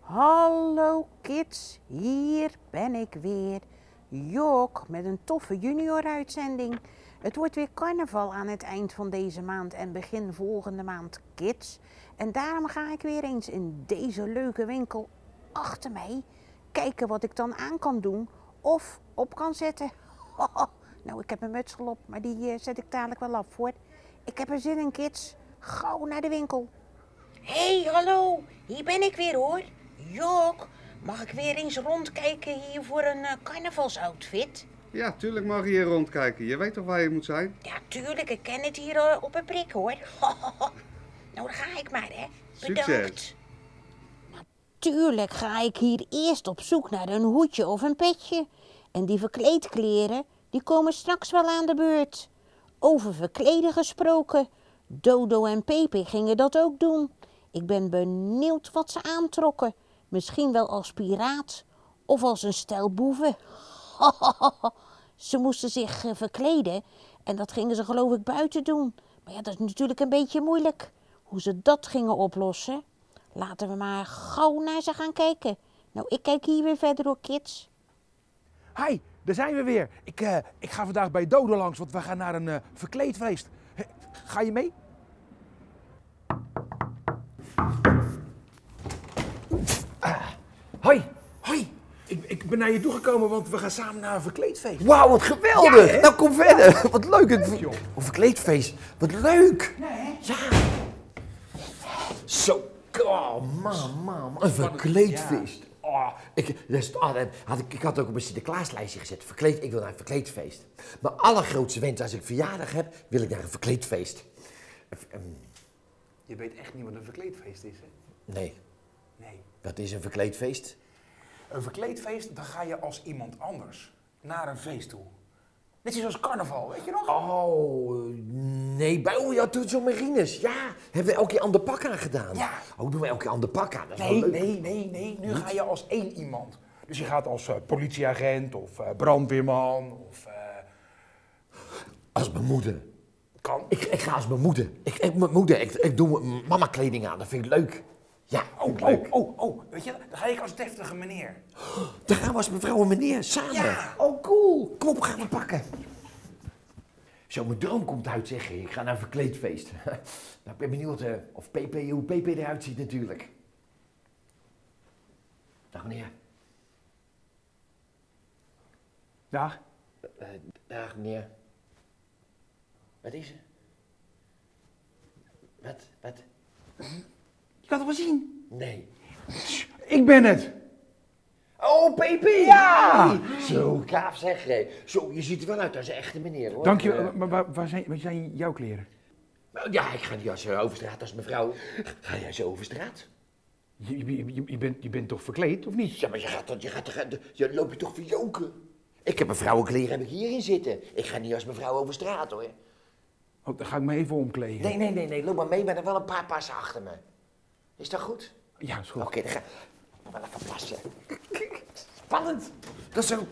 Hallo kids, hier ben ik weer. Jok met een toffe junior-uitzending. Het wordt weer carnaval aan het eind van deze maand en begin volgende maand kids. En daarom ga ik weer eens in deze leuke winkel achter mij kijken wat ik dan aan kan doen of op kan zetten. nou, ik heb een mutsel op, maar die eh, zet ik dadelijk wel af hoor. Ik heb er zin in kids. Gauw naar de winkel. Hé, hey, hallo, hier ben ik weer hoor. Jok, mag ik weer eens rondkijken hier voor een eh, carnavalsoutfit? Ja, tuurlijk mag je hier rondkijken. Je weet toch waar je moet zijn? Ja, tuurlijk, ik ken het hier eh, op een prik hoor. nou, dan ga ik maar hè. Bedankt. Succes. Natuurlijk ga ik hier eerst op zoek naar een hoedje of een petje. En die verkleedkleren, die komen straks wel aan de beurt. Over verkleden gesproken. Dodo en Pepe gingen dat ook doen. Ik ben benieuwd wat ze aantrokken. Misschien wel als piraat of als een stel boeven. ze moesten zich eh, verkleden en dat gingen ze geloof ik buiten doen. Maar ja, dat is natuurlijk een beetje moeilijk. Hoe ze dat gingen oplossen. Laten we maar gauw naar ze gaan kijken. Nou, ik kijk hier weer verder door, kids. Hi, daar zijn we weer. Ik, eh, ik ga vandaag bij Dodo langs, want we gaan naar een eh, verkleedfeest. Ga je mee? Hoi. Hoi. Ik, ik ben naar je toegekomen, want we gaan samen naar een verkleedfeest. Wauw, wat geweldig! Ja, hè? nou, kom verder. Wat leuk. Een verkleedfeest. Wat leuk. Ja. Zo. Oh, man, man. Een verkleedfeest. Oh, ik, oh, dat had ik, ik had ook op mijn Sinterklaaslijstje gezet. Verkleed, ik wil naar een verkleedfeest. Mijn allergrootste wens als ik verjaardag heb, wil ik naar een verkleedfeest. Je weet echt niet wat een verkleedfeest is, hè? Nee, Nee. Wat is een verkleedfeest? Een verkleedfeest, dan ga je als iemand anders naar een feest toe. Net zoals carnaval, weet je nog? Oh, nee, bij oh, ja, toen zo'n marines. Ja, hebben we elke keer ander pak aan gedaan. Ja. Oh, doen we elke keer ander pak aan. Dat is Nee, wel leuk. nee, nee, nee. Nu ga je als één iemand. Dus je gaat als eh, politieagent of eh, brandweerman of... eh, Als mijn moeder. kan. Ik, ik ga als mijn moeder. Ik, ik, mijn moeder, ik, ik doe mama kleding aan. Dat vind ik leuk. Ja, Oh, oh, oh, oh. Weet je, dan ga ik als deftige meneer. Dan gaan we als mevrouw en meneer samen. Ja. Oh, cool. Kom op, gaan we pakken. Zo, mijn droom komt uit, zeg. Ik ga naar een verkleedfeest. nou, ik ben benieuwd eh, of PP, hoe PP eruit ziet natuurlijk. Dag meneer. Ja? Eh, dag meneer. Wat is er? Wat? Wat? Het wel zien. Nee. Ik ben het. Oh, PP! Ja! Zo, gaaf zeg jij. Zo, je ziet er wel uit als een echte meneer hoor. Dank je. Eh, Maar waar, waar zijn, waar zijn jouw kleren? nou, ja, ik ga niet als eh, over straat als mevrouw. Ga jij zo over straat? Je, je, bent, je bent toch verkleed, of niet? Ja, maar je gaat toch, je gaat je loop je toch verjoken? Ik heb mijn vrouwenkleren heb ik hierin zitten. Ik ga niet als mevrouw over straat hoor. Oh, dan ga ik me even omkleden. Nee, nee, nee, nee, loop maar mee, maar dan wel een paar passen achter me. Is dat goed? Ja, is goed. Oké, dan ga ik wel even passen. Spannend. Dat is zo.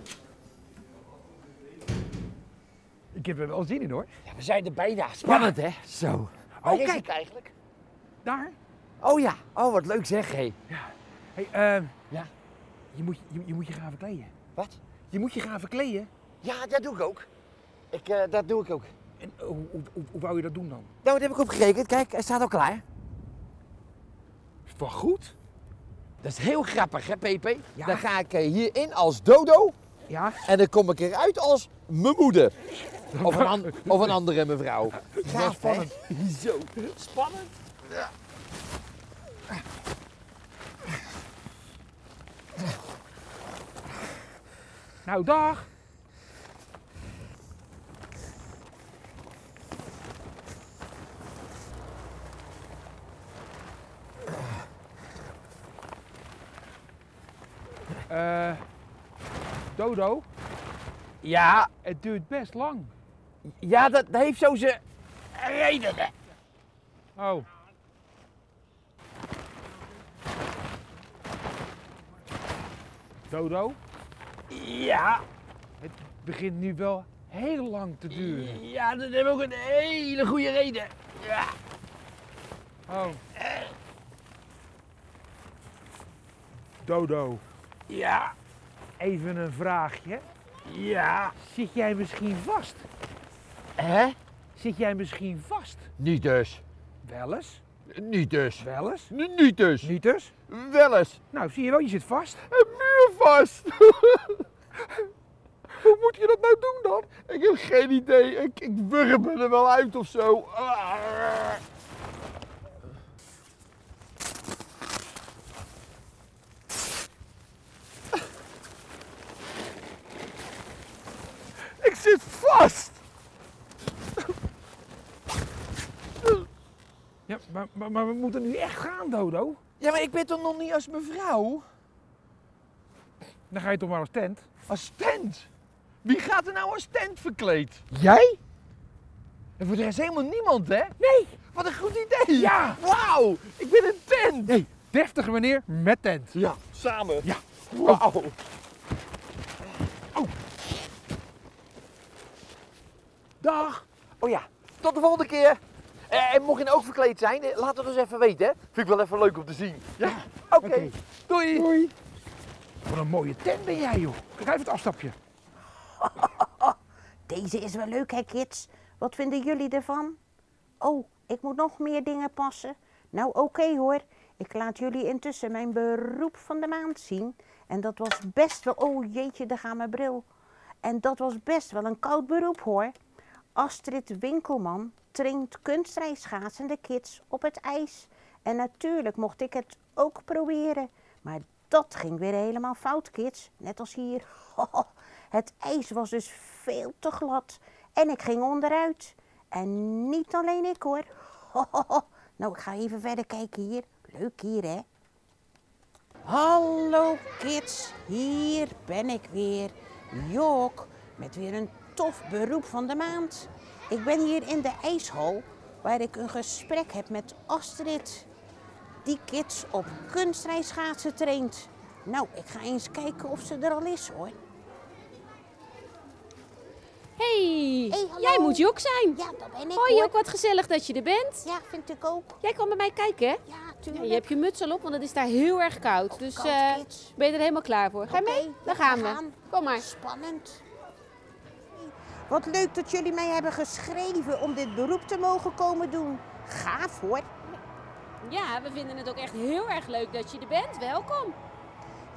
Ik heb er wel zin in, hoor. Ja, we zijn er bijna. Spannend, hè? Zo. Waar Oh, is kijk. het eigenlijk? Daar? Oh ja. Oh, wat leuk zeg, hé. Ja. Hé, hey, Ja. je, moet, je, je moet je gaan verkleden. Wat? Je moet je gaan verkleden. Ja, dat doe ik ook. Ik, eh, dat doe ik ook. En eh, hoe, hoe, hoe, hoe wou je dat doen dan? Nou, dat heb ik opgerekend. Kijk, hij staat al klaar. Wel goed? Dat is heel grappig, hè, Pepe? Ja. Dan ga ik eh, hierin als dodo Ja. en dan kom ik eruit als mijn moeder. Of een, an- of een andere mevrouw. Gaaf, spannend. Zo. Spannend. Nou, dag. Eh, Dodo, Ja, Het duurt best lang. ja dat heeft zo zijn redenen. Oh. Dodo, Ja, het begint nu wel heel lang te duren. ja, dat heeft ook een hele goede reden. Ja. Oh. Dodo, Ja, even een vraagje. ja. Zit jij misschien vast? Hè? Zit jij misschien vast? Niet dus. Wel eens? Niet dus. Wel eens? N- Niet dus. Niet dus? Wel eens. Nou, zie je wel, je zit vast. Een muur vast. Hoe moet je dat nou doen dan? Ik heb geen idee. Ik, ik wurm er wel uit of zo. Ik zit vast. Ja, maar, maar, maar we moeten nu echt gaan, Dodo. Ja, maar ik ben toch nog niet als mevrouw? Dan ga je toch maar als tent. Als tent? Wie gaat er nou als tent verkleed? Jij? En voor de rest helemaal niemand, hè? Nee. Wat een goed idee! Ja. Wauw, ik ben een tent! Nee, deftige meneer met tent. Ja, samen. Ja. Wauw. Dag. Oh ja, tot de volgende keer. Eh, en mocht je nou ook verkleed zijn, eh, laat het ons even weten, hè? Vind ik wel even leuk om te zien. Ja, oké. Doei. Doei. Wat een mooie tent ben jij, joh. Kijk even het afstapje. Deze is wel leuk, hè, kids? Wat vinden jullie ervan? Oh, ik moet nog meer dingen passen. Nou, oké hoor. Ik laat jullie intussen mijn beroep van de maand zien. En dat was best wel... Oh jeetje, daar gaat mijn bril. En dat was best wel een koud beroep hoor. Astrid Winkelman traint kunstrijschaatsende kids op het ijs. En natuurlijk mocht ik het ook proberen. Maar dat ging weer helemaal fout, kids. Net als hier. Het ijs was dus veel te glad. En ik ging onderuit. En niet alleen ik hoor. Nou, ik ga even verder kijken hier. Leuk hier, hè? Hallo kids, hier ben ik weer. Jok, met weer een tof beroep van de maand. Ik ben hier in de ijshal, waar ik een gesprek heb met Astrid. Die kids op kunstrijschaatsen traint. Nou, ik ga eens kijken of ze er al is hoor. Hey, jij moet Jok zijn. Ja, dat ben ik Hoi. Jok, wat gezellig dat je er bent. Ja, vind ik ook. Jij kwam bij mij kijken, hè? Ja, Ja, tuurlijk. je hebt je muts al op, want het is daar heel erg koud. Dus koud, eh, ben je er helemaal klaar voor? Ga je mee? ja, Dan gaan we we. gaan. Kom maar. Spannend. Wat leuk dat jullie mij hebben geschreven om dit beroep te mogen komen doen. Gaaf hoor. Ja, we vinden het ook echt heel erg leuk dat je er bent. Welkom.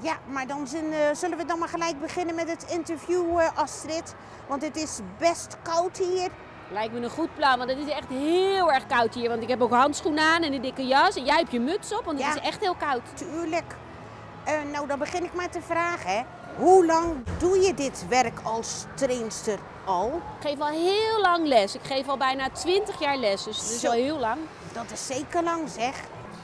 Ja, maar dan zin- eh, zullen we dan maar gelijk beginnen met het interview, eh, Astrid. Want het is best koud hier. Lijkt me een goed plan, want het is echt heel erg koud hier. Want ik heb ook handschoenen aan en een dikke jas. En jij hebt je muts op, want het Ja. is echt heel koud. Tuurlijk. Eh, nou, dan begin ik maar te vragen. Hoe lang doe je dit werk als trainster al? Ik geef al heel lang les. Ik geef al bijna 20 jaar les, dus het is Zo. al heel lang. Dat is zeker lang zeg.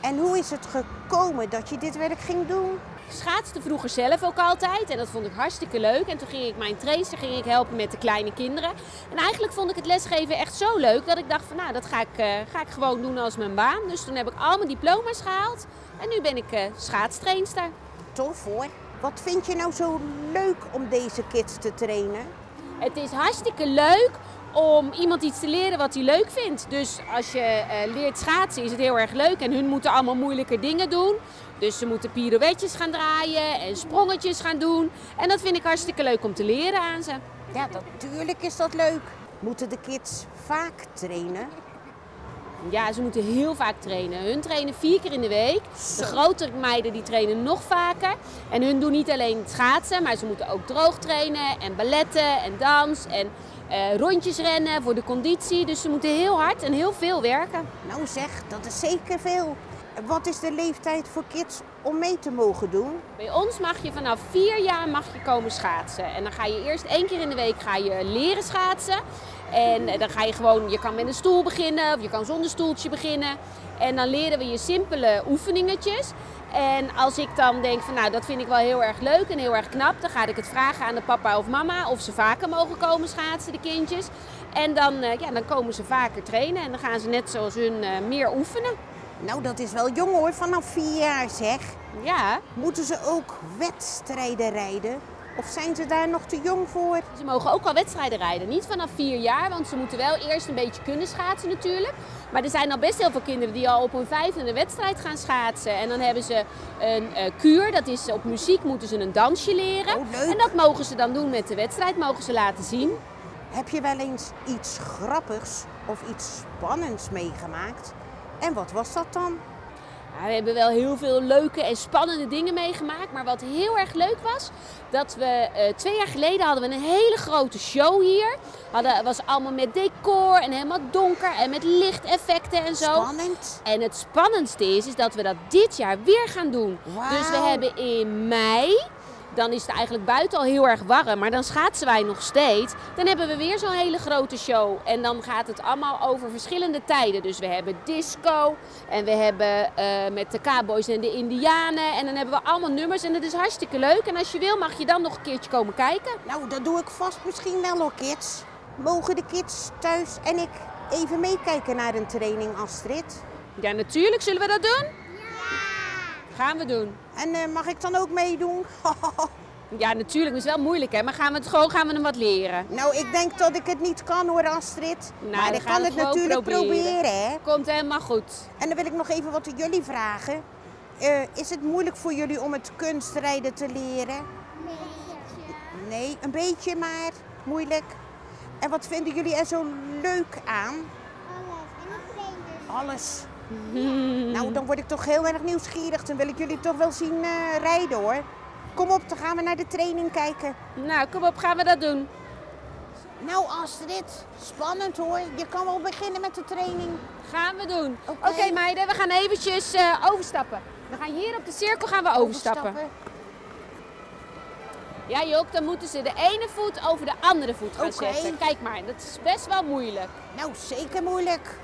En hoe is het gekomen dat je dit werk ging doen? Ik schaatste vroeger zelf ook altijd en dat vond ik hartstikke leuk. En toen ging ik mijn trainster ging ik helpen met de kleine kinderen. En eigenlijk vond ik het lesgeven echt zo leuk dat ik dacht van nou, dat ga ik, eh, ga ik gewoon doen als mijn baan. Dus toen heb ik al mijn diploma's gehaald en nu ben ik eh schaatstrainster. Tof hoor. Wat vind je nou zo leuk om deze kids te trainen? Het is hartstikke leuk om iemand iets te leren wat hij leuk vindt. Dus als je eh, leert schaatsen is het heel erg leuk. En hun moeten allemaal moeilijke dingen doen. Dus ze moeten pirouetjes gaan draaien en sprongetjes gaan doen. En dat vind ik hartstikke leuk om te leren aan ze. Ja, natuurlijk is dat leuk. Moeten de kids vaak trainen? Ja, ze moeten heel vaak trainen. Hun trainen vier keer in de week. De grotere meiden die trainen nog vaker. En hun doen niet alleen schaatsen, maar ze moeten ook droog trainen en balletten en dans en eh, rondjes rennen voor de conditie. Dus ze moeten heel hard en heel veel werken. Nou zeg, dat is zeker veel. Wat is de leeftijd voor kids om mee te mogen doen? Bij ons mag je vanaf vier jaar mag je komen schaatsen. En dan ga je eerst één keer in de week ga je leren schaatsen. En eh, dan ga je gewoon, je kan met een stoel beginnen of je kan zonder stoeltje beginnen. En dan leren we je simpele oefeningetjes. En als ik dan denk van nou dat vind ik wel heel erg leuk en heel erg knap, dan ga ik het vragen aan de papa of mama of ze vaker mogen komen schaatsen, de kindjes. En dan, eh, ja, dan komen ze vaker trainen en dan gaan ze net zoals hun eh, meer oefenen. Nou, dat is wel jong hoor, vanaf vier jaar zeg. Ja, Moeten ze ook wedstrijden rijden? Of zijn ze daar nog te jong voor? ze mogen ook al wedstrijden rijden. Niet vanaf vier jaar, want ze moeten wel eerst een beetje kunnen schaatsen natuurlijk. Maar er zijn al best heel veel kinderen die al op hun vijfde een wedstrijd gaan schaatsen. En dan hebben ze een eh, kuur, dat is op muziek moeten ze een dansje leren. Oh, leuk. En dat mogen ze dan doen met de wedstrijd, mogen ze laten zien. Heb je wel eens iets grappigs of iets spannends meegemaakt? En wat was dat dan? Ja, we hebben wel heel veel leuke en spannende dingen meegemaakt. Maar wat heel erg leuk was, dat we eh, twee jaar geleden hadden we een hele grote show hier. Hadden, het was allemaal met decor en helemaal donker en met lichteffecten en zo. Spannend. En het spannendste is, is dat we dat dit jaar weer gaan doen. Dus we hebben in mei, dan is het eigenlijk buiten al heel erg warm, maar dan schaatsen wij nog steeds. Dan hebben we weer zo'n hele grote show. En dan gaat het allemaal over verschillende tijden. Dus we hebben disco en we hebben eh, met de cowboys en de indianen. En dan hebben we allemaal nummers en dat is hartstikke leuk. En als je wil mag je dan nog een keertje komen kijken. Nou, dat doe ik vast misschien wel hoor, kids. Mogen de kids thuis en ik even meekijken naar een training, Astrid? Ja, natuurlijk zullen we dat doen. Gaan we doen. En eh, mag ik dan ook meedoen? Ja, natuurlijk. Dat is wel moeilijk, hè? Maar gaan we het gewoon gaan we hem wat leren. nou, ik denk dat ik het niet kan hoor, Astrid. Nou, maar ik kan het het natuurlijk proberen. proberen, hè? Komt helemaal goed. En dan wil ik nog even wat aan jullie vragen. Eh, is het moeilijk voor jullie om het kunstrijden te leren? Nee, een beetje maar. Moeilijk. En wat vinden jullie er zo leuk aan? Alles. Nou, dan word ik toch heel erg nieuwsgierig. Dan wil ik jullie toch wel zien eh, rijden hoor. Kom op, dan gaan we naar de training kijken. Nou, kom op, gaan we dat doen. Nou Astrid, spannend hoor. Je kan wel beginnen met de training. Gaan we doen. Oké. Meiden, we gaan eventjes eh, overstappen. We gaan hier op de cirkel gaan we overstappen. Ja Jok, dan moeten ze de ene voet over de andere voet gaan zetten. Kijk maar, dat is best wel moeilijk. Nou, zeker moeilijk.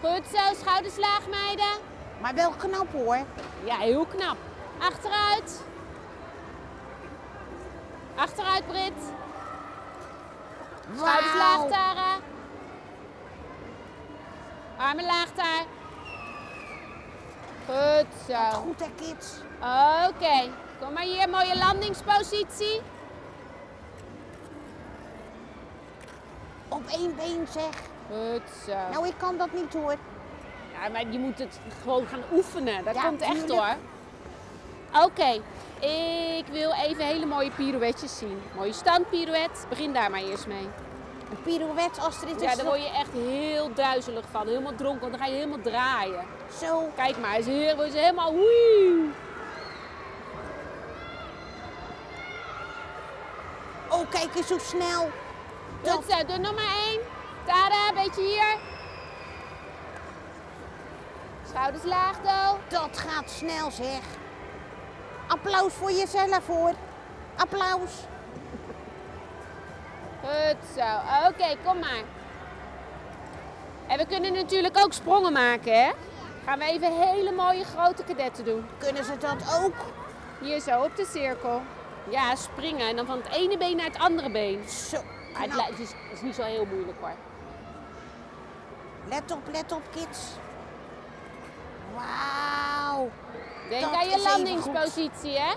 Goed zo, schouderslaag meiden. Maar wel knap hoor. Ja, heel knap. Achteruit. Achteruit Brit. Schouders laag Wauw. Tara. Armen laag daar. Goed zo. Goed hè kids. Oké, kom maar hier, mooie landingspositie. Op één been zeg. Goed zo. Nou, ik kan dat niet hoor. Ja, maar je moet het gewoon gaan oefenen. Dat Ja, komt echt tuurlijk. hoor. Oké, ik wil even hele mooie pirouetjes zien. Mooie standpirouet. Begin daar maar eerst mee. Een pirouette, Astrid. Ja, is daar word je echt heel duizelig van. Helemaal dronken, want dan ga je helemaal draaien. Zo. Kijk maar, ze heel- ze helemaal. Oh, kijk eens hoe snel. Dat, nog maar één. Tara, een beetje hier. Schouders laag, Do. dat gaat snel zeg. Applaus voor jezelf hoor. Applaus. Goed zo. Oké, kom maar. En we kunnen natuurlijk ook sprongen maken, hè? Gaan we even hele mooie grote kadetten doen. Kunnen ze dat ook? Hier zo, op de cirkel. Ja, springen. En dan van het ene been naar het andere been. Zo. Is, het is niet zo heel moeilijk hoor. Let op, let op kids. Wauw. Denk Dat aan je landingspositie, hè?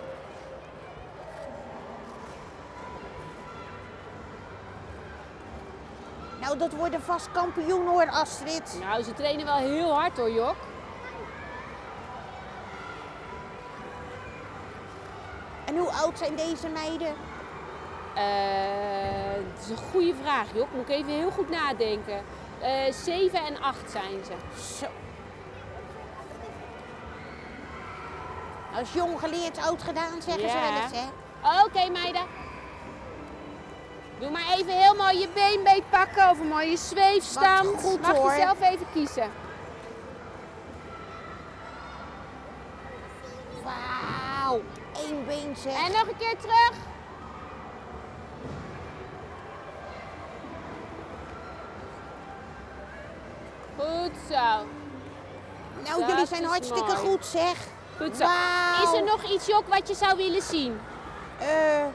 Nou, dat worden vast kampioen hoor, Astrid. Nou, ze trainen wel heel hard hoor, Jok. En hoe oud zijn deze meiden? Eh, dat is een goede vraag, Jok. Moet ik even heel goed nadenken. Eh 7 en 8 zijn ze. Zo. Als jong geleerd, oud gedaan, zeggen ze wel eens, hè? Oké, meiden. Doe maar even heel mooi je beenbeet pakken of een mooie zweefstand. Wat goed, Mag hoor. je zelf even kiezen. Wauw. Eén been zeg. En nog een keer terug. Goed zo. Nou, Dat jullie zijn hartstikke mooi. goed, zeg. Goed zo. Is er nog iets, Jok, wat je zou willen zien? Eh,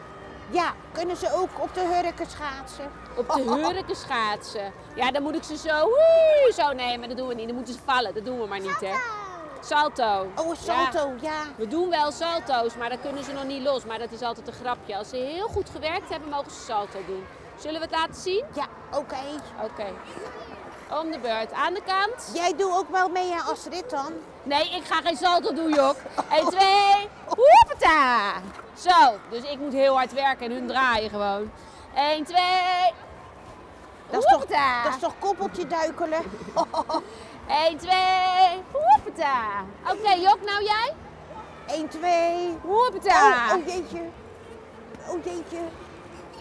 ja, kunnen ze ook op de hurken schaatsen? Op de hurken schaatsen. Ja, dan moet ik ze zo, zo nemen. Dat doen we niet. Dan moeten ze vallen. Dat doen we maar niet, hè. Salto. Oh, een salto, ja. We doen wel salto's, maar dan kunnen ze nog niet los. Maar dat is altijd een grapje. Als ze heel goed gewerkt hebben, mogen ze salto doen. Zullen we het laten zien? Ja, oké. Oké. Om de beurt. Aan de kant. Jij doet ook wel mee, hè, Astrid, dan? Nee, ik ga geen salto doen, Jok. 1, 2, hoepata. Zo, dus ik moet heel hard werken en hun draaien gewoon. 1, 2, Dat is toch, dat is toch koppeltje duikelen? 1, 2, hoepata. Oké, Jok, nou jij? 1, 2. Hoepata. Oh, oh jeetje. Oh jeetje.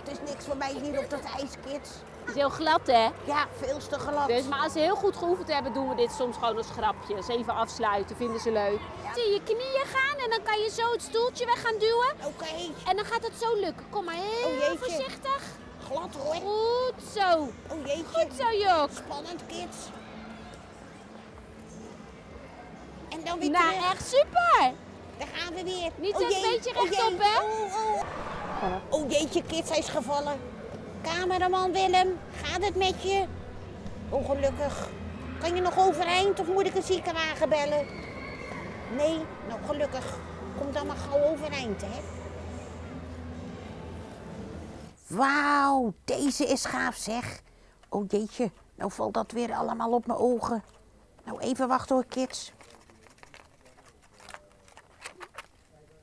Het is niks voor mij hier op dat ijs, kids. Het is heel glad, hè? Ja, veel te glad. Dus, maar als ze heel goed geoefend hebben, doen we dit soms gewoon als grapje. Dus even afsluiten, vinden ze leuk. Zie je knieën gaan en dan kan je zo het stoeltje weg gaan duwen. Oké, En dan gaat het zo lukken. Kom maar heel Oh, voorzichtig. glad hoor. Goed zo. Oh jeetje. Goed zo, Jok. Spannend, kids. En dan weer Nou, terug. echt super. Daar gaan we weer. Niet Oh een beetje oh rechtop, hè? Oh, oh. oh jeetje, kids, hij is gevallen. Cameraman Willem, gaat het met je? Ongelukkig. Kan je nog overeind of moet ik een ziekenwagen bellen? Nee, nou gelukkig. Kom dan maar gauw overeind, hè? Wauw, deze is gaaf zeg. Oh jeetje, nou valt dat weer allemaal op mijn ogen. Nou even wachten hoor, kids.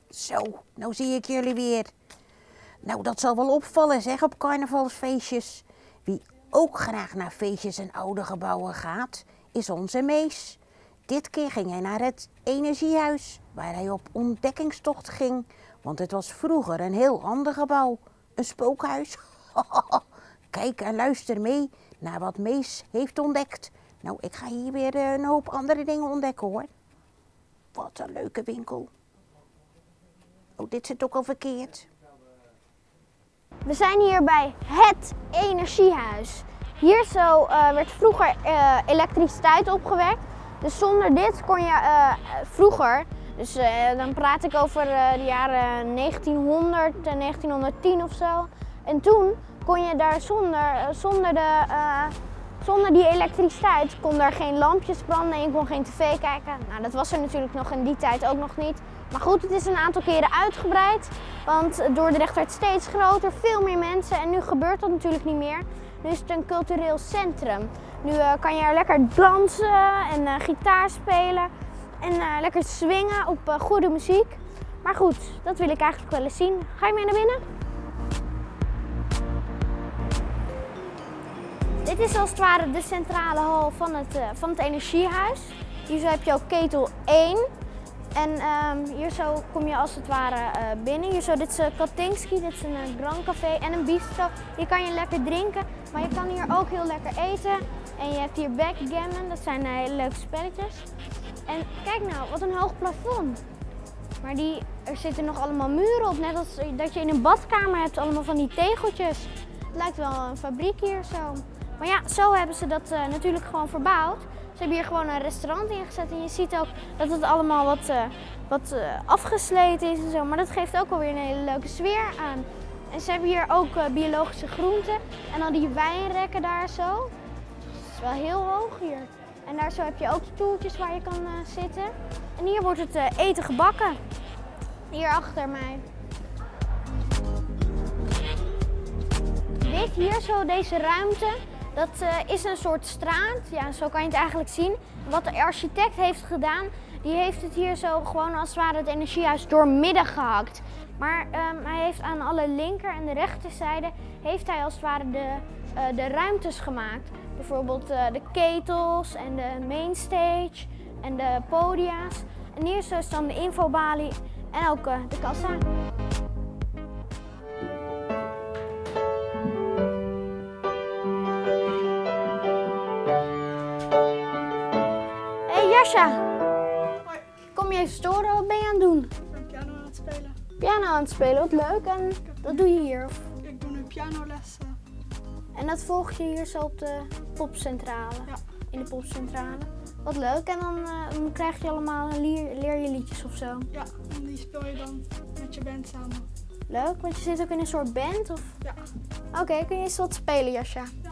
Zo, nou zie ik jullie weer. Nou, dat zal wel opvallen, zeg, op carnavalsfeestjes. Wie ook graag naar feestjes en oude gebouwen gaat, is onze Mees. Dit keer ging hij naar het Energiehuis, waar hij op ontdekkingstocht ging. Want het was vroeger een heel ander gebouw, een spookhuis. Kijk en luister mee naar wat Mees heeft ontdekt. Nou, ik ga hier weer eh, een hoop andere dingen ontdekken, hoor. Wat een leuke winkel. Oh, dit zit ook al verkeerd. We zijn hier bij het energiehuis. Hier zo eh, werd vroeger eh, elektriciteit opgewekt. Dus zonder dit kon je eh, vroeger, dus dan praat ik over de jaren 1900 en 1910 of zo. En toen kon je daar zonder, zonder, de, zonder die elektriciteit, kon er geen lampjes branden en je kon geen tv kijken. Nou, dat was er natuurlijk nog in die tijd ook nog niet. Maar goed, het is een aantal keren uitgebreid. Want Dordrecht werd steeds groter, veel meer mensen. En nu gebeurt dat natuurlijk niet meer. Nu is het een cultureel centrum. Nu eh, kan je er lekker dansen en eh, gitaar spelen. En eh, lekker swingen op goede muziek. Maar goed, dat wil ik eigenlijk wel eens zien. Ga je mee naar binnen? Dit is als het ware de centrale hal van het, van het energiehuis. Hier heb je ook ketel 1. En ehm, hier zo kom je als het ware eh, binnen. Hier zo, dit is Katinski, dit is een eh, Grand Café en een bistro. Hier kan je lekker drinken, maar je kan hier ook heel lekker eten. En je hebt hier backgammon, dat zijn eh, hele leuke spelletjes. En kijk nou, wat een hoog plafond. Maar die, er zitten nog allemaal muren op, net als dat je in een badkamer hebt, allemaal van die tegeltjes. Het lijkt wel een fabriek hier zo. Maar ja, zo hebben ze dat eh, natuurlijk gewoon verbouwd. Hebben hier gewoon een restaurant ingezet en je ziet ook dat het allemaal wat, eh, wat eh, afgesleten is en zo. Maar dat geeft ook alweer een hele leuke sfeer aan. En ze hebben hier ook eh, biologische groenten en al die wijnrekken daar zo. Het is wel heel hoog hier. En daar zo heb je ook stoeltjes waar je kan zitten. En hier wordt het eten gebakken. Hier achter mij. Dit hier zo, deze ruimte, dat eh, is een soort straat. Ja, zo kan je het eigenlijk zien. Wat de architect heeft gedaan, die heeft het hier zo gewoon als het ware het energiehuis doormidden gehakt. Maar ehm, hij heeft aan alle linker en de rechterzijde heeft hij als het ware de, eh, de ruimtes gemaakt. Bijvoorbeeld eh, de ketels en de mainstage en de podia's. En hier is dan de infobalie en ook de kassa. Hey Jascha. Kom je even storen? Wat ben je aan het doen? Ik ben piano aan het spelen. Piano aan het spelen, wat leuk. En dat doe je hier? Of? Ik doe nu pianolessen. En dat volg je hier zo op de popcentrale? Ja. in de popcentrale. Wat leuk. En dan, eh, krijg je allemaal, leer, leer je liedjes of zo. Ja, en die speel je dan met je band samen. Leuk, want je zit ook in een soort band of... Ja, Oké, kun je eens wat spelen, Jasja? ja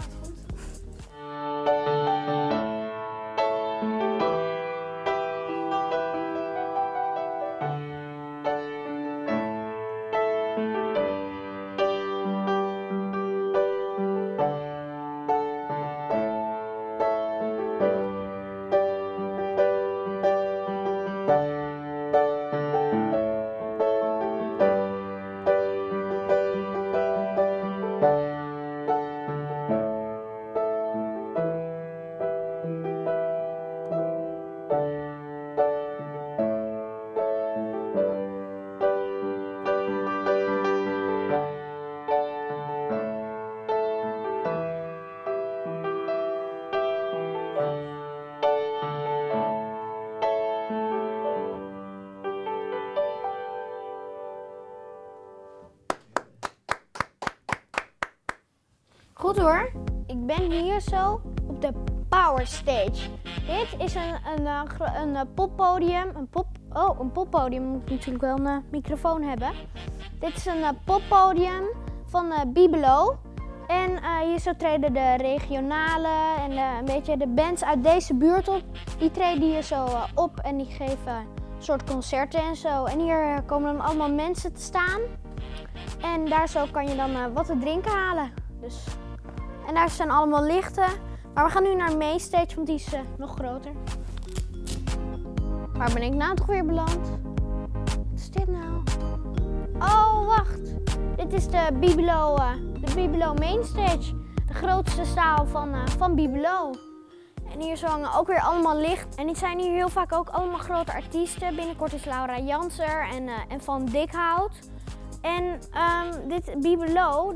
Ik ben hier zo op de Power Stage. Dit is een, een, eh, gro- een, eh, poppodium. Een pop, oh, een poppodium moet natuurlijk wel een eh, microfoon hebben. Dit is een poppodium van Bibelo. En hier zo treden de regionale en een beetje de bands uit deze buurt op. Die treden hier zo op en die geven een soort concerten en zo. En hier komen dan allemaal mensen te staan. En daar zo kan je dan wat te drinken halen. En daar zijn allemaal lichten. Maar we gaan nu naar Main Stage, want die is eh, nog groter. Waar ben ik nou toch weer beland? Wat is dit nou? Oh, wacht. Dit is de Bibelo, eh, de Bibelo Main Stage. De grootste zaal van, eh, van Bibelo. En hier hangen ook weer allemaal licht. En die zijn hier heel vaak ook allemaal grote artiesten. Binnenkort is Laura Janser en, en Van Dikhout. En ehm, dit Bibelo,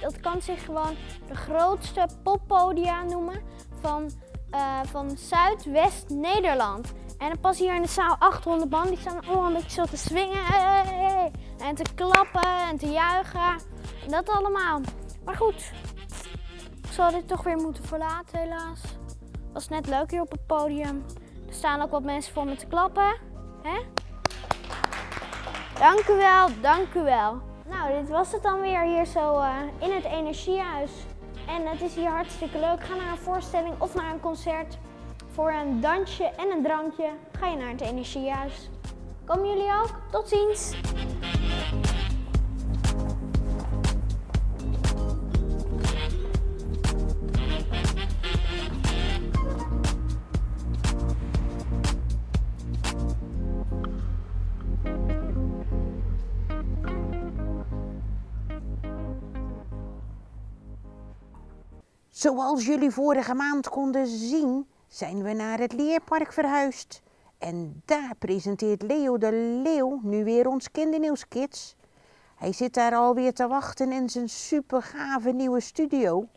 dat kan zich gewoon de grootste poppodia noemen van, eh, van Zuidwest-Nederland. En er passen hier in de zaal 800 man. Die staan allemaal een zo te swingen en te klappen en te juichen. Dat allemaal. Maar goed, ik zal dit toch weer moeten verlaten helaas. Was net leuk hier op het podium. Er staan ook wat mensen voor me te klappen. Hè? Dank u wel, dank u wel. Nou, dit was het dan weer hier zo eh, in het Energiehuis. En het is hier hartstikke leuk. Ga naar een voorstelling of naar een concert. Voor een dansje en een drankje ga je naar het Energiehuis. Komen jullie ook? Tot ziens! Zoals jullie vorige maand konden zien, zijn we naar het Leerpark verhuisd. En daar presenteert Leo de Leeuw nu weer ons Kindernieuwskids. Hij zit daar alweer te wachten in zijn supergave nieuwe studio.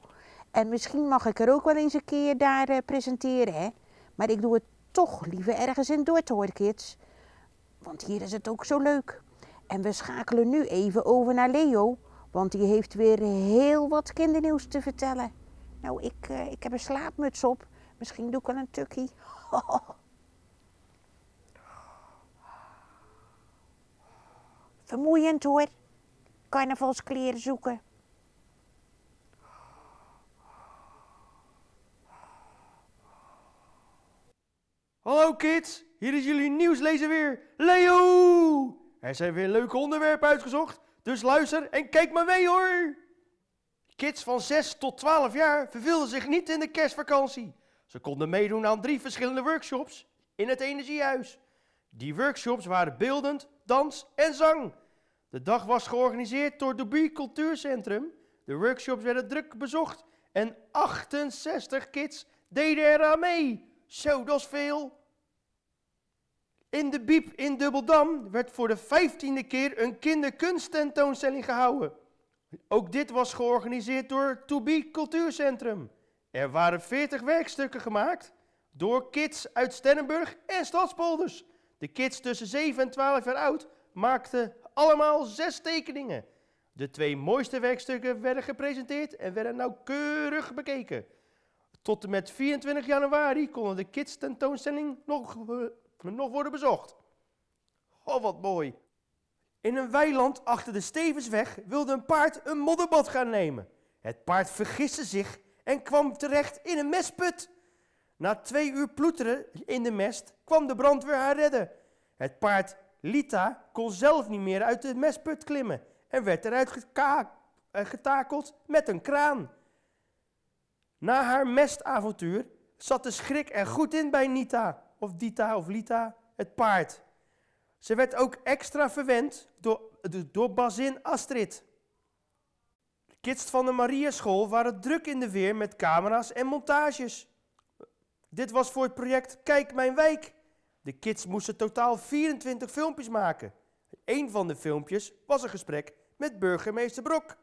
En misschien mag ik er ook wel eens een keer daar eh, presenteren, hè. Maar ik doe het toch liever ergens in Dordt, hoor, kids. Want hier is het ook zo leuk. En we schakelen nu even over naar Leo, want die heeft weer heel wat kindernieuws te vertellen. Nou, ik, eh, ik heb een slaapmuts op. Misschien doe ik wel een tukkie. Vermoeiend hoor. Carnavalskleren zoeken. Hallo kids, hier is jullie nieuwslezer weer, Leo! Er zijn weer leuke onderwerpen uitgezocht, dus luister en kijk maar mee hoor! Kids van 6 tot 12 jaar verveelden zich niet in de kerstvakantie. Ze konden meedoen aan drie verschillende workshops in het Energiehuis. Die workshops waren beeldend, dans en zang. De dag was georganiseerd door het Dobie Cultuurcentrum. De workshops werden druk bezocht en 68 kids deden eraan mee. Zo, dat is veel. In de Biep in Dubbeldam werd voor de vijftiende keer een kinderkunsttentoonstelling gehouden. Ook dit was georganiseerd door To Be Cultuurcentrum. Er waren 40 werkstukken gemaakt door kids uit Stellenburg en Stadspolders. De kids tussen 7 en 12 jaar oud maakten allemaal zes tekeningen. De twee mooiste werkstukken werden gepresenteerd en werden nauwkeurig bekeken. Tot en met 24 januari konden de kids tentoonstelling nog, eh, nog worden bezocht. Oh, wat mooi. In een weiland achter de Stevensweg wilde een paard een modderbad gaan nemen. Het paard vergiste zich en kwam terecht in een mestput. Na twee uur ploeteren in de mest kwam de brandweer haar redden. Het paard Lita kon zelf niet meer uit de mestput klimmen en werd eruit eh, getakeld met een kraan. Na haar mestavontuur zat de schrik er goed in bij Nita, of Dita of Lita, het paard. Ze werd ook extra verwend door, door bazin Astrid. De kids van de Mariaschool waren druk in de weer met camera's en montages. Dit was voor het project Kijk Mijn Wijk. De kids moesten totaal 24 filmpjes maken. Een van de filmpjes was een gesprek met burgemeester Brok.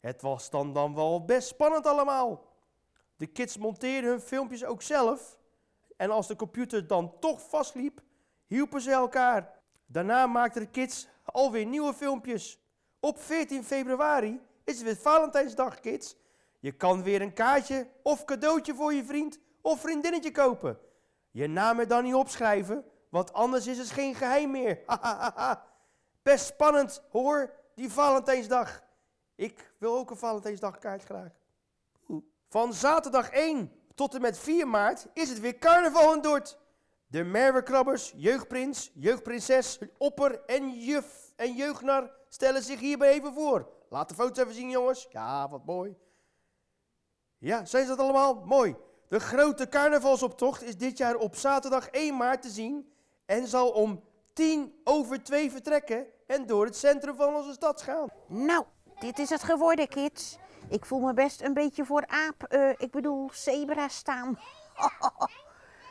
Het was dan, dan wel best spannend allemaal. De kids monteerden hun filmpjes ook zelf. En als de computer dan toch vastliep, hielpen ze elkaar. Daarna maakten de kids alweer nieuwe filmpjes. Op 14 februari is het weer Valentijnsdag, kids. Je kan weer een kaartje of cadeautje voor je vriend of vriendinnetje kopen. Je naam er dan niet opschrijven, want anders is het geen geheim meer. Best spannend, hoor, die Valentijnsdag. Ik wil ook een Valentijnsdagkaart graag. Van zaterdag 1 tot en met 4 maart is het weer carnaval in Dort. De merwekrabbers, jeugdprins, jeugdprinses, opper en juf en jeugdnar stellen zich hierbij even voor. Laat de foto's even zien, jongens. Ja, wat mooi. Ja, zijn ze dat allemaal? Mooi. De grote carnavalsoptocht is dit jaar op zaterdag 1 maart te zien en zal om 10 over 2 vertrekken en door het centrum van onze stad gaan. Nou, dit is het geworden, kids. Ik voel me best een beetje voor aap, eh, ik bedoel zebra staan.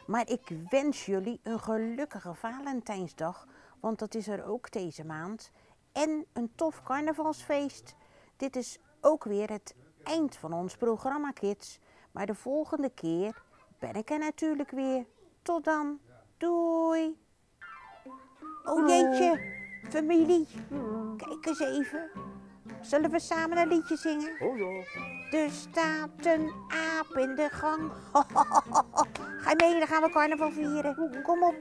maar ik wens jullie een gelukkige Valentijnsdag, want dat is er ook deze maand. En een tof carnavalsfeest. Dit is ook weer het eind van ons programma, kids. Maar de volgende keer ben ik er natuurlijk weer. Tot dan. Doei. Oh jeetje, familie. Kijk eens even. Zullen we samen een liedje zingen? Oh ja. Er staat een aap in de gang. Ga je mee, dan gaan we carnaval vieren. Kom op.